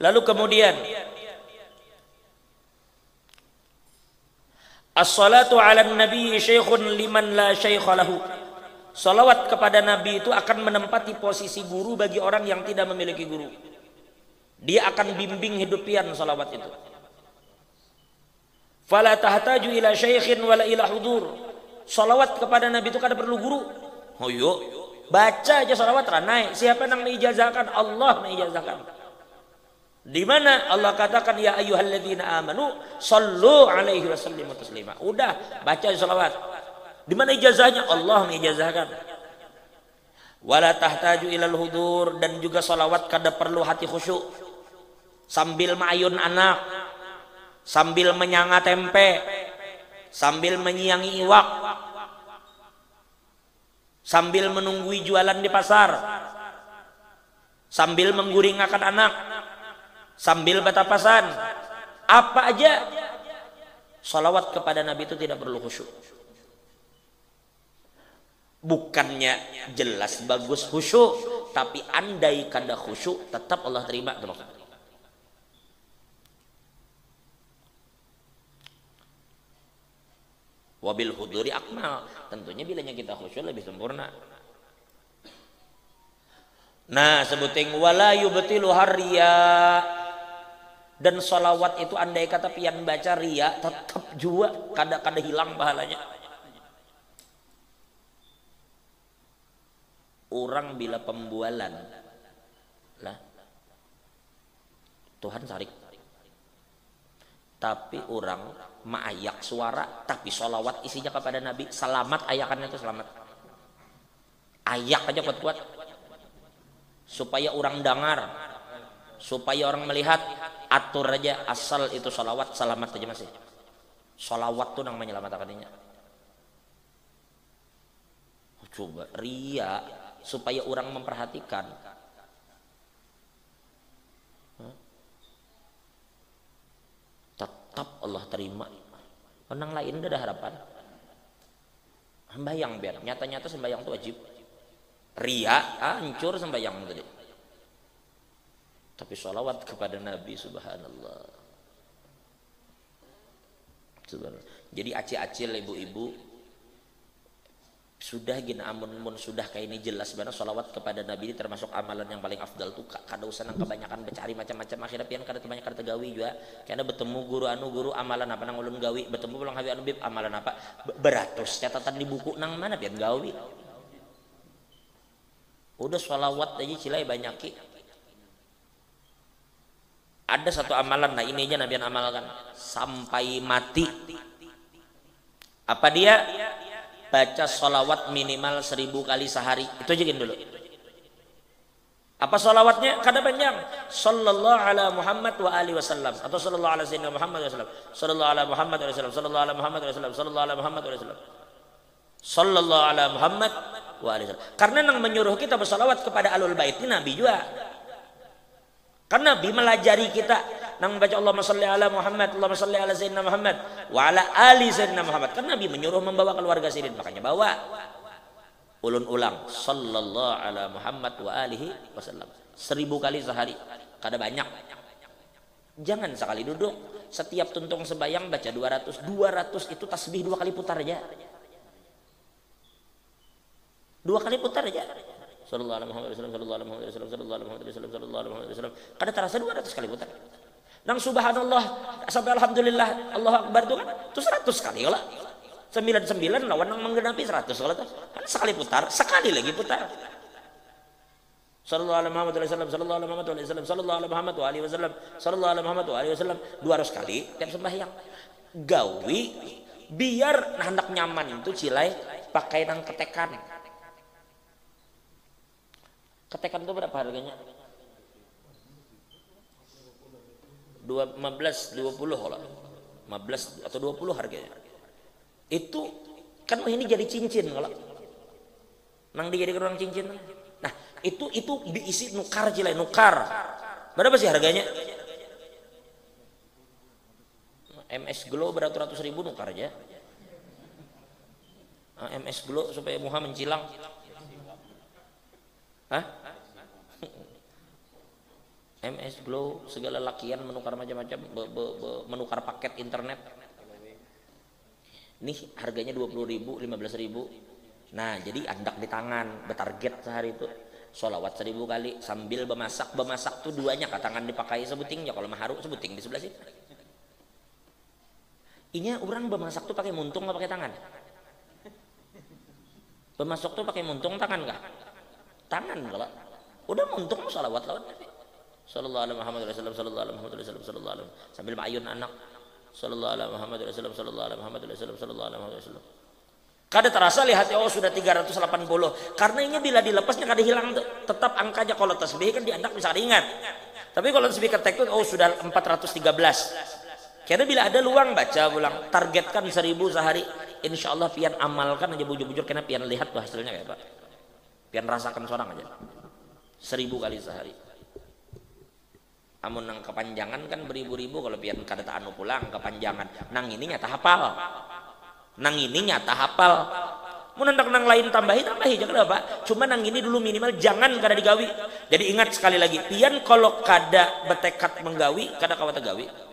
Lalu kemudian As-salatu 'ala nabi syaikhun liman la syaikha lahu. Salawat kepada Nabi itu akan menempati posisi guru bagi orang yang tidak memiliki guru. Dia akan bimbing hidup pian salawat itu. Fala tahtaju ila syaikhin wala ila hudur. Salawat kepada Nabi itu kada perlu guru. Oh yuk, baca aja salawat ranai. Siapa yang mengijazahkan? Allah mengijazahkan. Di mana Allah katakan ya ayyuhalladzina amanu sallu alaihi wasallimu taslima. Udah baca salawat. Di mana ijazahnya? Allah mengijazahkan. Wala tahtaju ilal hudur dan juga salawat kada perlu hati khusyuk. Sambil mayun anak, sambil menyanga tempe, sambil menyiangi iwak, sambil menunggui jualan di pasar, sambil mengguringakan anak, sambil batapasan. Apa aja? Salawat kepada Nabi itu tidak perlu khusyuk. Bukannya jelas bagus khusyuk tapi andai kada khusyuk tetap Allah terima itu wabil huduri akmal. Tentunya bilanya kita khusyuk lebih sempurna. Nah sebuting wala yubtilu harriya dan solawat itu andai kata pian baca ria tetap juga kada-kada hilang pahalanya. Orang bila pembualan lah Tuhan sarik. Tapi orang maayak suara tapi solawat isinya kepada Nabi selamat ayakannya itu selamat. Ayak aja kuat-kuat. Supaya orang dengar supaya orang melihat atur aja asal itu salawat selamat aja masih. Salawat tuh nang menyelamatkan dirinya oh, coba ria supaya orang memperhatikan. Tetap Allah terima. Orang lain ada harapan. Sembahyang biar nyata-nyata sembahyang itu wajib. Ria hancur sembahyang tadi tapi sholawat kepada Nabi subhanallah. Jadi acil-acil ibu-ibu. Sudah gini amun mun sudah kayak ini jelas. Sebenarnya sholawat kepada Nabi ini termasuk amalan yang paling afdal tuh. Kada usah nang kebanyakan bercari macam-macam. Akhirnya pian kada kebanyakan tergawi juga. Karena bertemu guru anu guru amalan apa nang ulun gawi. Bertemu pulang habi anu bib amalan apa? Beratus catatan di buku nang mana pian gawi? Udah sholawat aja cilai banyak ada satu amalan nah ini aja Nabi yang amalkan. Sampai mati. Apa dia? Baca sholawat minimal seribu kali sehari. Itu aja dulu. Apa sholawatnya? Kada panjang. Sallallahu ala Muhammad wa alihi wasallam. Atau sallallahu ala sayyidina Muhammad wasallam sallallahu ala Muhammad wasallam. Sallallahu ala Muhammad wasallam. Sallallahu ala Muhammad wasallam. Sallallahu ala Muhammad wa alihi wasallam. Karena yang menyuruh kita bersalawat kepada alul bait Nabi juga karena Nabi melajari kita nang membaca Allahumma salli ala Muhammad, Allahumma salli ala Sayyidina Muhammad wa ala ali Sayyidina Muhammad. Karena Nabi menyuruh membawa keluarga Sayyidina, makanya bawa. Ulun ulang sallallahu ala Muhammad wa alihi wasallam. Seribu kali sehari. Kada banyak. Jangan sekali duduk. Setiap tuntung sembayang baca 200. 200 itu tasbih dua kali putar aja. Dua kali putar aja sallallahu alaihi wasallam sallallahu alaihi wasallam sallallahu alaihi wasallam sallallahu alaihi wasallam kada terasa 200 kali putar nang subhanallah sampai alhamdulillah Allah akbar itu kan itu 100 kali kalau 99 lawan nang menggenapi 100 kalau kan sekali putar sekali lagi putar sallallahu alaihi Muhammad wasallam sallallahu alaihi Muhammad wasallam sallallahu alaihi Muhammad wasallam sallallahu alaihi Muhammad wasallam 200 kali tiap sembahyang gawi biar hendak nyaman itu cilai pakai nang ketekan Ketekan itu berapa harganya? 15 20 kalau 15 atau 20 harganya. Itu kan ini jadi cincin kalau nang dijadi orang cincin. Nah, itu itu diisi nukar cilai nukar. Berapa sih harganya? MS Glow beratus-ratus ribu nukar aja. MS Glow supaya muha mencilang. Hah? MS Glow segala lakian menukar macam-macam menukar paket internet. Nih harganya 20 ribu 15 ribu. Nah jadi andak di tangan betarget sehari itu. Sholawat seribu kali sambil bemasak bemasak tuh duanya ke tangan dipakai sebutingnya kalau maharu sebuting di sebelah situ. Ini orang bemasak tuh pakai muntung nggak pakai tangan? Bemasak tuh pakai muntung tangan nggak tangan kalau udah muntung sholawat lawan Sallallahu alaihi Muhammad Rasulullah Sallallahu alaihi Rasulullah Sallallahu alaihi sambil mayun anak. Sallallahu alaihi Muhammad Rasulullah Sallallahu alaihi Muhammad Rasulullah Sallallahu alaihi Rasulullah Kada terasa lihat oh sudah 380 karena ini bila dilepasnya kada hilang tuh. tetap angkanya kalau tasbih kan diandak bisa diingat tapi kalau tasbih ketek tuh oh sudah 413 karena bila ada luang baca ulang targetkan seribu sehari. Insya Allah pian amalkan aja bujur-bujur karena pian lihat tuh hasilnya kayak apa pian rasakan seorang aja. Seribu kali sehari. Amun nang kepanjangan kan beribu-ribu kalau pian kada anu pulang kepanjangan. Nang ini nyata hafal. Nang ini nyata hafal. Mau nang nang lain tambahi tambahi jangan apa. Cuma nang ini dulu minimal jangan kada digawi. Jadi ingat sekali lagi pian kalau kada bertekad menggawi kada kawat gawi